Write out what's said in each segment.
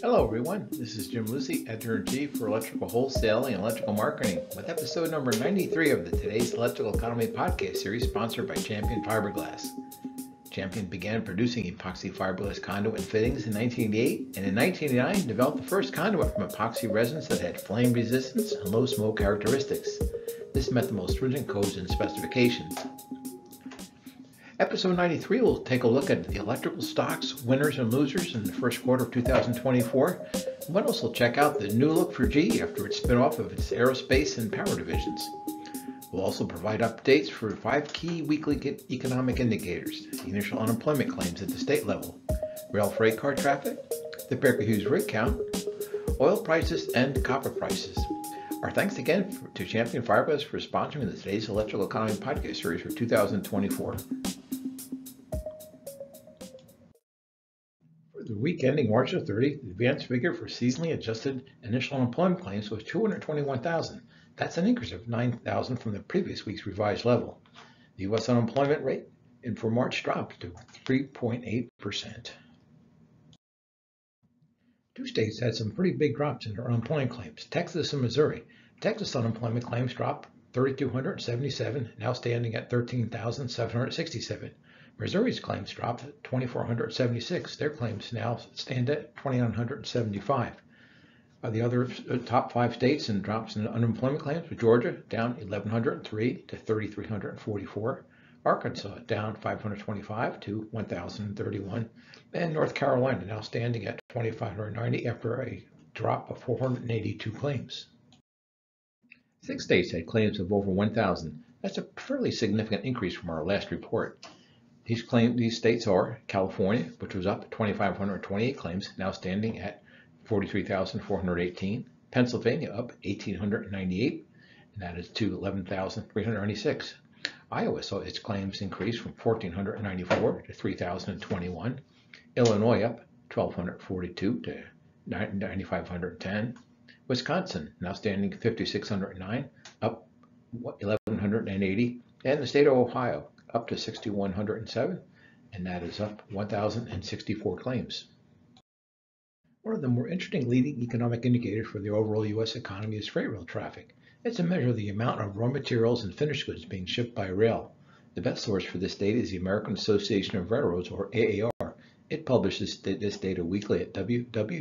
Hello everyone, this is Jim Lucy, Editor-in-Chief for Electrical Wholesaling and Electrical Marketing with episode number 93 of the Today's Electrical Economy podcast series sponsored by Champion Fiberglass. Champion began producing epoxy fiberglass conduit and fittings in 1988 and in 1989 developed the first conduit from epoxy resins that had flame resistance and low smoke characteristics. This met the most stringent codes and specifications. Episode 93 will take a look at the electrical stocks, winners and losers in the first quarter of 2024. We'll also check out the new look for GE after its spin-off of its aerospace and power divisions. We'll also provide updates for five key weekly economic indicators, the initial unemployment claims at the state level, rail freight car traffic, the Baker Hughes rig count, oil prices, and copper prices. Our thanks again to Champion Fiberglass for sponsoring Today's Electrical Economy podcast series for 2024. Week ending March 30, the advanced figure for seasonally adjusted initial unemployment claims was 221,000. That's an increase of 9,000 from the previous week's revised level. The U.S. unemployment rate in for March dropped to 3.8%. Two states had some pretty big drops in their unemployment claims, Texas and Missouri. Texas unemployment claims dropped 3,277, now standing at 13,767. Missouri's claims dropped 2,476. Their claims now stand at 2,975. Uh, the other uh, top five states and drops in unemployment claims Georgia down 1,103 to 3,344. Arkansas down 525 to 1,031. And North Carolina now standing at 2,590 after a drop of 482 claims. Six states had claims of over 1,000. That's a fairly significant increase from our last report. These claim these states are California, which was up 2,528 claims, now standing at 43,418. Pennsylvania up 1,898, and that is to 11,396. Iowa saw its claims increase from 1,494 to 3,021. Illinois up 1,242 to 9,510. Wisconsin now standing 5,609, up 1,180. And the state of Ohio up to 6,107, and that is up 1,064 claims. One of the more interesting leading economic indicators for the overall U.S. economy is freight rail traffic. It's a measure of the amount of raw materials and finished goods being shipped by rail. The best source for this data is the American Association of Railroads, or AAR. It publishes this data weekly at www.aar.org.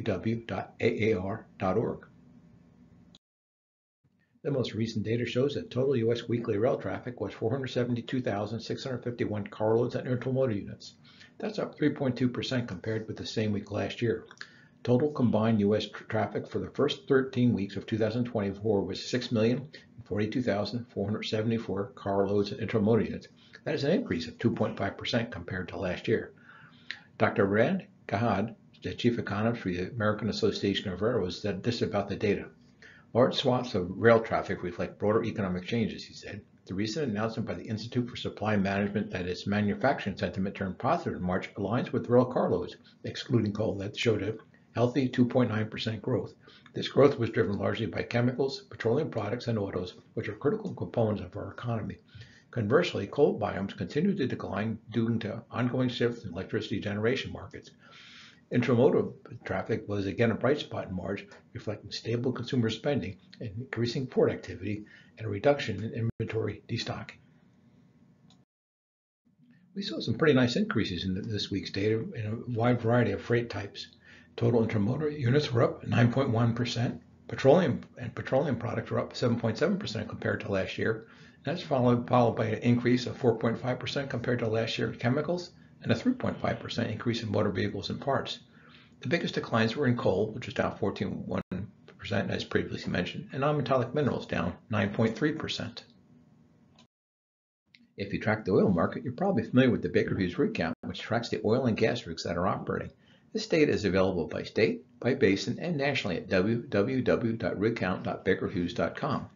The most recent data shows that total U.S. weekly rail traffic was 472,651 carloads and intermodal units. That's up 3.2% compared with the same week last year. Total combined U.S. traffic for the first 13 weeks of 2024 was 6,042,474 carloads and intermodal units. That is an increase of 2.5% compared to last year. Dr. Rand Ghayad, the chief economist for the American Association of Railroads, said this about the data. Large swaths of rail traffic reflect broader economic changes, he said. The recent announcement by the Institute for Supply Management that its manufacturing sentiment turned positive in March aligns with rail carloads, excluding coal, that showed a healthy 2.9% growth. This growth was driven largely by chemicals, petroleum products, and autos, which are critical components of our economy. Conversely, coal volumes continued to decline due to ongoing shifts in electricity generation markets. Intermodal traffic was again a bright spot in March, reflecting stable consumer spending, and increasing port activity, and a reduction in inventory destocking. We saw some pretty nice increases in this week's data in a wide variety of freight types. Total intermodal units were up 9.1%. Petroleum and petroleum products were up 7.7% compared to last year. That's followed, followed by an increase of 4.5% compared to last year in chemicals and a 3.5% increase in motor vehicles and parts. The biggest declines were in coal, which was down 14.1% as previously mentioned, and non-metallic minerals down 9.3%. If you track the oil market, you're probably familiar with the Baker Hughes rig count, which tracks the oil and gas rigs that are operating. This data is available by state, by basin, and nationally at www.rigcount.bakerhughes.com.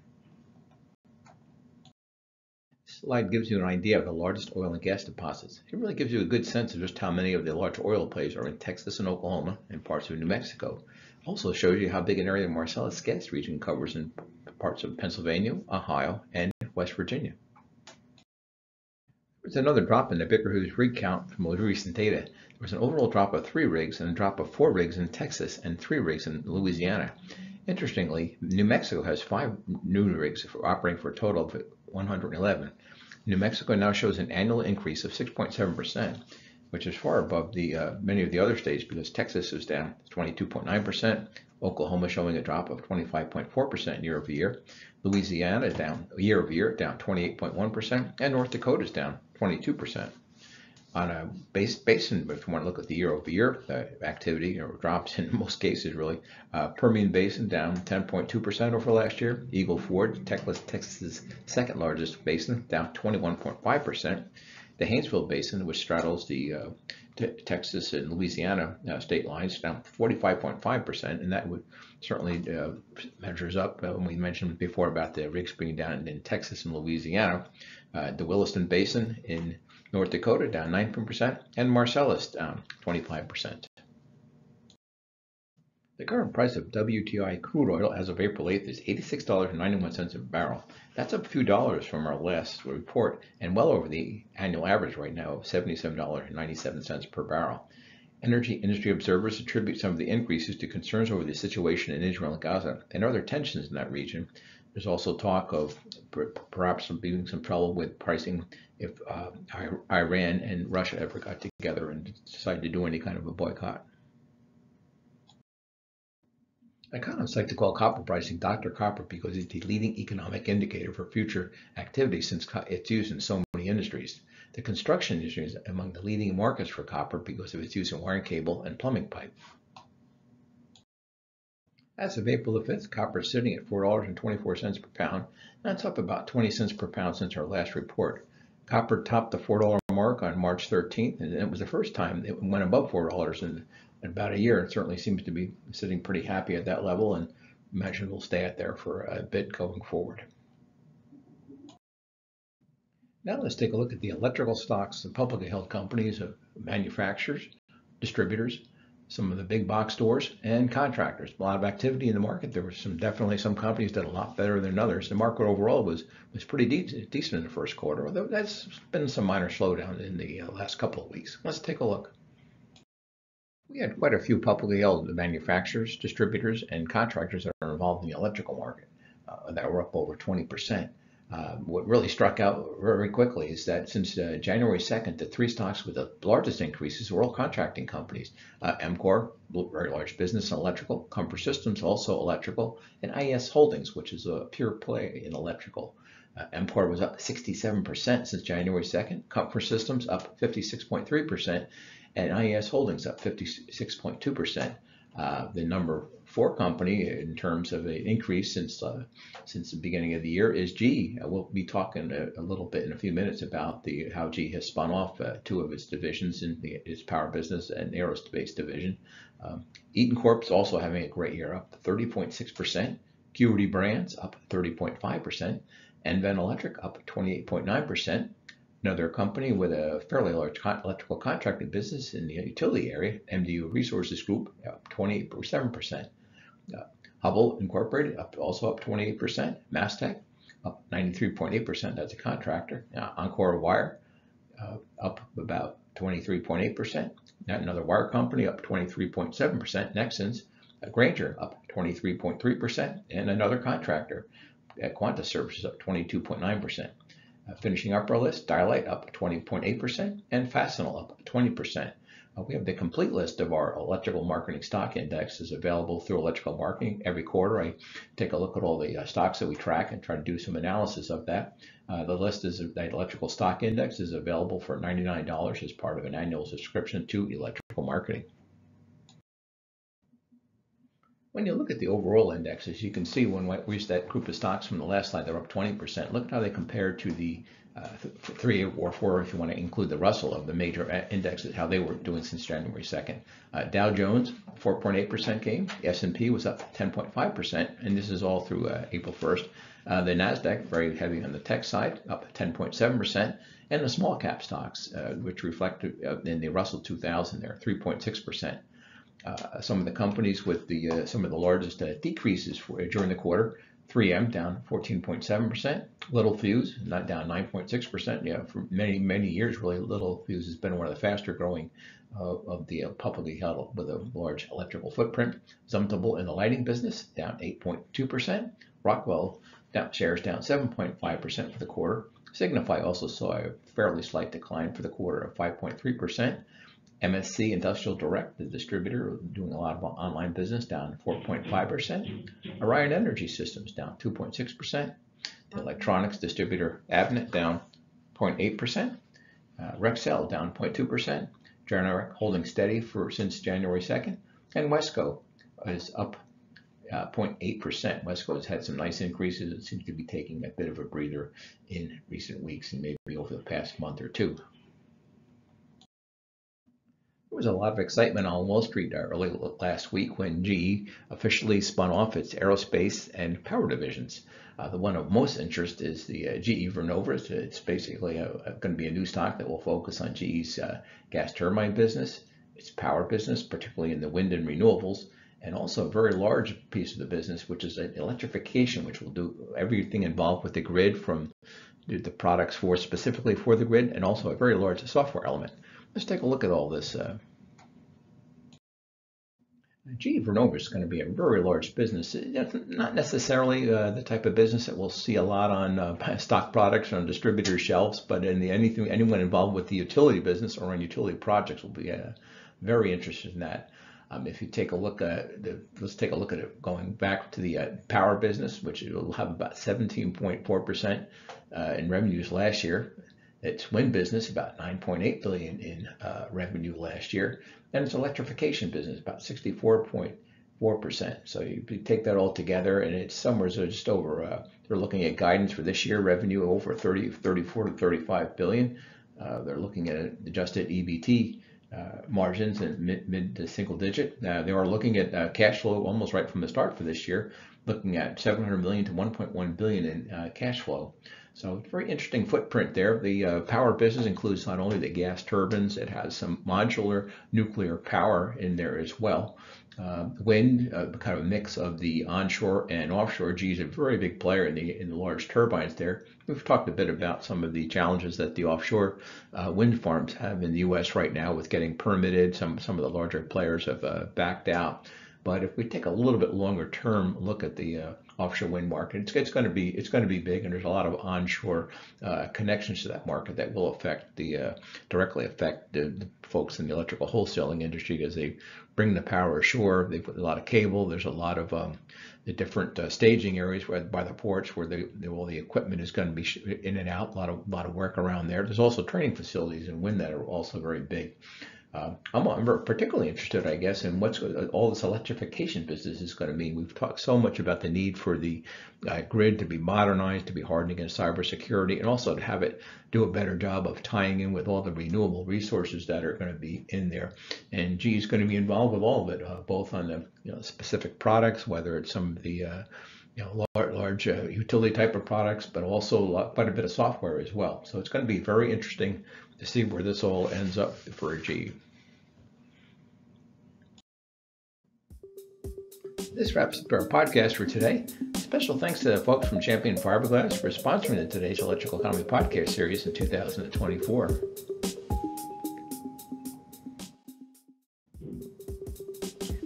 slide gives you an idea of the largest oil and gas deposits. It really gives you a good sense of just how many of the large oil plays are in Texas and Oklahoma and parts of New Mexico. Also shows you how big an area the Marcellus gas region covers in parts of Pennsylvania, Ohio, and West Virginia. There's another drop in the Baker Hughes rig count from most recent data. There was an overall drop of three rigs and a drop of four rigs in Texas and three rigs in Louisiana. Interestingly, New Mexico has five new rigs operating for a total of 111. New Mexico now shows an annual increase of 6.7%, which is far above the uh, many of the other states because Texas is down 22.9%, Oklahoma showing a drop of 25.4% year over year, Louisiana down year over year down 28.1%, and North Dakota is down 22%. On a base basin, if you want to look at the year over year uh, activity or drops in most cases, really, uh, Permian Basin down 10.2% over last year. Eagle Ford, Texas' second largest basin, down 21.5%. The Haynesville Basin, which straddles the uh, Texas and Louisiana uh, state lines, down 45.5%, and that would certainly uh, measures up uh, when we mentioned before about the rigs being down in Texas and Louisiana. Uh, the Williston Basin in North Dakota down 9%, and Marcellus down 25%. The current price of WTI crude oil as of April 8th is $86.91 a barrel. That's up a few dollars from our last report and well over the annual average right now of $77.97 per barrel. Energy industry observers attribute some of the increases to concerns over the situation in Israel and Gaza and other tensions in that region. There's also talk of perhaps being some trouble with pricing if uh, Iran and Russia ever got together and decided to do any kind of a boycott. Economists like to call copper pricing Dr. Copper because it's the leading economic indicator for future activity since it's used in so many industries. The construction industry is among the leading markets for copper because of its use in wiring cable and plumbing pipe. As of April the 5th, copper is sitting at $4.24 per pound. That's up about 20 cents per pound since our last report. Copper topped the $4 mark on March 13th, and it was the first time it went above $4 in in about a year. It certainly seems to be sitting pretty happy at that level and imagine we'll stay at there for a bit going forward. Now let's take a look at the electrical stocks, the publicly held companies of manufacturers, distributors, some of the big box stores, and contractors. A lot of activity in the market. There were some definitely some companies did a lot better than others. The market overall was was pretty de decent in the first quarter, although that's been some minor slowdown in the uh, last couple of weeks. Let's take a look. We had quite a few publicly held manufacturers, distributors, and contractors that are involved in the electrical market uh, that were up over 20%. Uh, what really struck out very quickly is that since uh, January 2nd, the three stocks with the largest increases were all contracting companies. Uh, EMCOR, very large business in electrical, Comfort Systems, also electrical, and IES Holdings, which is a pure play in electrical. Uh, EMCOR was up 67% since January 2nd, Comfort Systems up 56.3%, and IES Holdings up 56.2%. Uh, the number four company in terms of an increase since uh, since the beginning of the year is GE. Uh, we'll be talking a, a, little bit in a few minutes about the how G has spun off uh, two of its divisions in the, its power business and aerospace division. Um, Eaton Corp is also having a great year, up 30.6%. Acuity Brands up 30.5%. nVent Electric up 28.9% another company with a fairly large electrical contracting business in the utility area, MDU Resources Group, up 28.7%. Uh, Hubbell Incorporated up also up 28%. MasTec up 93.8%. That's a contractor. Encore Wire uh, up about 23.8%. Another wire company up 23.7%. Nexans, uh, Grainger up 23.3%, and another contractor at Quanta Services up 22.9%. Uh, finishing up our list, Dialight up 20.8% and Fastenal up 20%. Uh, we have the complete list of our electrical marketing stock index is available through electrical marketing. Every quarter, I take a look at all the uh, stocks that we track and try to do some analysis of that. Uh, the list is the electrical stock index is available for $99 as part of an annual subscription to electrical marketing. When you look at the overall indexes, you can see when we use that group of stocks from the last slide, they're up 20%. Look at how they compare to the uh, three or four, if you want to include the Russell of the major uh, indexes, how they were doing since January 2nd. Uh, Dow Jones, 4.8% gain. S&P was up 10.5%, and this is all through uh, April 1st. Uh, the Nasdaq, very heavy on the tech side, up 10.7%, and the small cap stocks, uh, which reflect in the Russell 2000, there, 3.6%. Uh, some of the companies with the uh, some of the largest uh, decreases for, during the quarter. 3M down 14.7%. Littelfuse not down 9.6%. Yeah, for many many years, really, Littelfuse has been one of the faster growing uh, of the uh, publicly held with a large electrical footprint. Zumtobel in the lighting business down 8.2%. Rockwell down, shares down 7.5% for the quarter. Signify also saw a fairly slight decline for the quarter of 5.3%. MSC Industrial Direct, the distributor doing a lot of online business, down 4.5%. Orion Energy Systems down 2.6%. The electronics distributor Avnet down 0.8%. Uh, Rexel down 0.2%. Generac holding steady for since January 2nd. And Wesco is up uh, 0.8%. Wesco has had some nice increases. It seems to be taking a bit of a breather in recent weeks and maybe over the past month or two. There was a lot of excitement on Wall Street early last week when GE officially spun off its aerospace and power divisions. Uh, the one of most interest is the uh, GE Vernova. It's basically going to be a new stock that will focus on GE's uh, gas turbine business, its power business, particularly in the wind and renewables, and also a very large piece of the business, which is electrification, which will do everything involved with the grid from the products for specifically for the grid, and also a very large software element. Let's take a look at all this. Uh, GE Vernova is going to be a very large business. Not necessarily uh, the type of business that we'll see a lot on uh, stock products or on distributor shelves, but in the anything anyone involved with the utility business or on utility projects will be uh, very interested in that. Um, if you take a look at, the, let's take a look at it going back to the uh, power business, which will have about 17.4% uh, in revenues last year. Its wind business about 9.8 billion in uh, revenue last year, and its electrification business about 64.4%. So you take that all together, and it's somewhere so just over. Uh, they're looking at guidance for this year, revenue over 30, 34 to 35 billion. Uh, they're looking at adjusted EBT uh, margins in mid, mid to single digit. Uh, they are looking at uh, cash flow almost right from the start for this year, looking at 700 million to 1.1 billion in uh, cash flow. So very interesting footprint there. The uh, power business includes not only the gas turbines, it has some modular nuclear power in there as well. Uh, wind, uh, kind of a mix of the onshore and offshore. GE is a very big player in the in the large turbines there. We've talked a bit about some of the challenges that the offshore uh, wind farms have in the U.S. right now with getting permitted. Some some of the larger players have uh, backed out. But if we take a little bit longer term look at the uh, offshore wind market, it's, it's going to be it's going to be big, and there's a lot of onshore uh, connections to that market that will affect the uh, directly affect the, the, folks in the electrical wholesaling industry as they bring the power ashore. They put a lot of cable. There's a lot of um, the different uh, staging areas where, by the ports where the, the, all the equipment is going to be in and out. A lot of lot of work around there. There's also training facilities in wind that are also very big. Uh, I'm, I'm, particularly interested, I guess, in what's all this electrification business is going to mean. We've talked so much about the need for the uh, grid to be modernized, to be hardened against cybersecurity, and also to have it do a better job of tying in with all the renewable resources that are going to be in there. And GE is going to be involved with all of it, uh, both on the you know, specific products, whether it's some of the uh, you know, large, large uh, utility type of products, but also quite a bit of software as well. So it's going to be very interesting see where this all ends up for GE. This wraps up our podcast for today. Special thanks to the folks from Champion Fiberglass for sponsoring the today's Electrical Economy podcast series in 2024.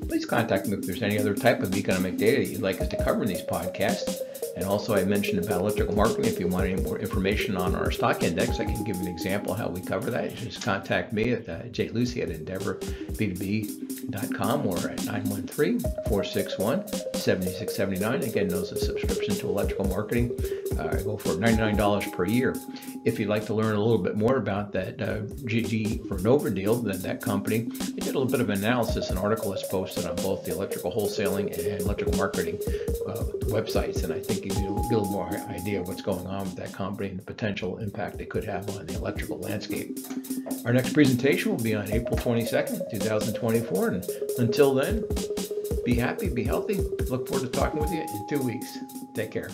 Please contact me if there's any other type of economic data you'd like us to cover in these podcasts. And also, I mentioned about electrical marketing. If you want any more information on our stock index, I can give you an example how we cover that. Just contact me at uh, jlucy at endeavorb2b.com or at 913-461-7679. Again, those are subscription to electrical marketing. Uh, go for $99 per year. If you'd like to learn a little bit more about that uh, GE Vernova deal, that, that company, I did a little bit of analysis. An article is posted on both the electrical wholesaling and electrical marketing uh, websites, and I think give get a little more idea of what's going on with that company and the potential impact it could have on the electrical landscape. Our next presentation will be on April 22nd, 2024. And until then, be happy, be healthy. Look forward to talking with you in two weeks. Take care.